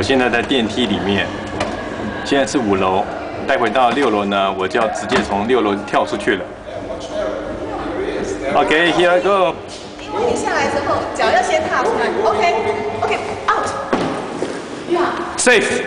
我现在在电梯里面，现在是五楼。待会到六楼呢，我就要直接从六楼跳出去了。OK，here I go。因为你下来之后，脚要先踏出来。OK，OK，out，safe。